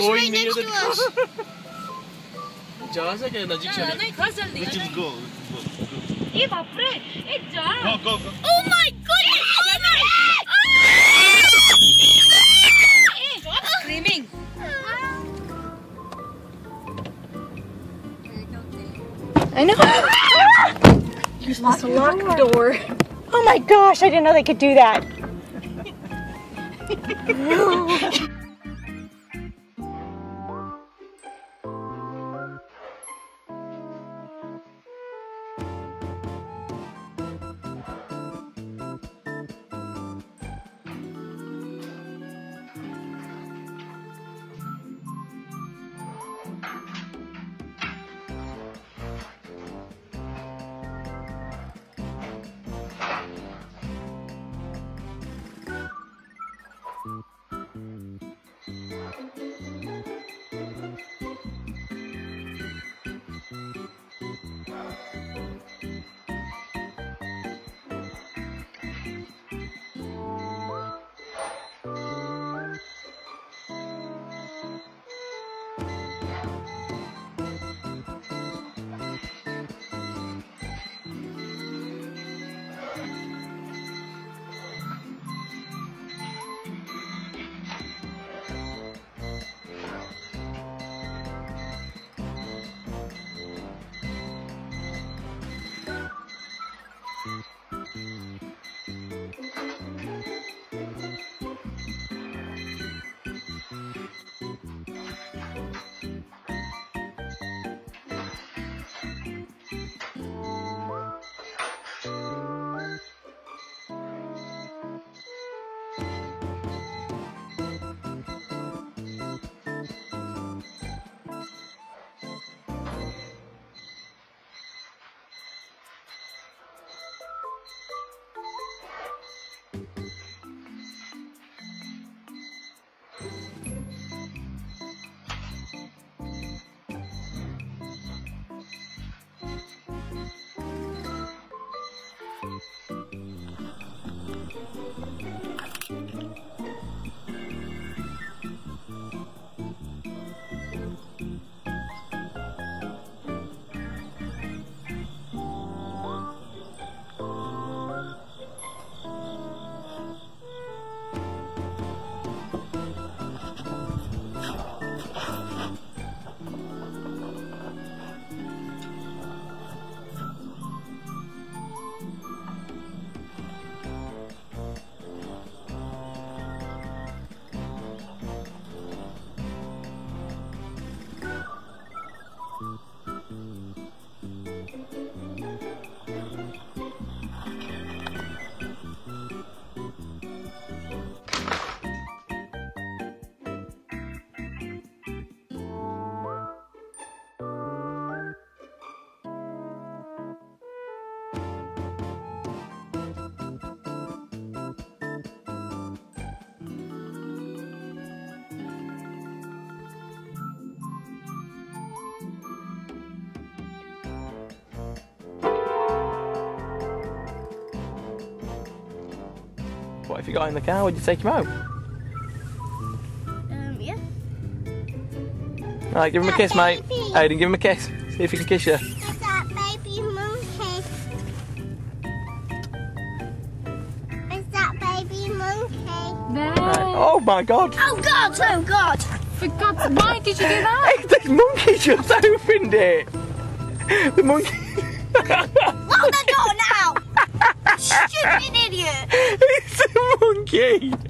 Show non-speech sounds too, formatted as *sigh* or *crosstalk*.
going right near next the to us. जा सके नजीक चल चले नहीं खस जल्दी Which is go. Which is go. ये बाप रे ए जा Go, go, go. Oh my goodness! Oh my! Screaming I know. You're supposed to lock the door. Oh my gosh, I didn't know they could do that. *laughs* What If you got in the car? Would you take him out? Um, yeah. Alright, give him a kiss, mate. Aiden, give him a kiss. See if he can kiss you. That's that baby monkey. It's that baby monkey. No. Oh my god! Oh God! Oh God! For God's why did you do that? Hey, the monkey just *laughs* opened it! The monkey. Lock the door now! Stupid idiot! it's a monkey!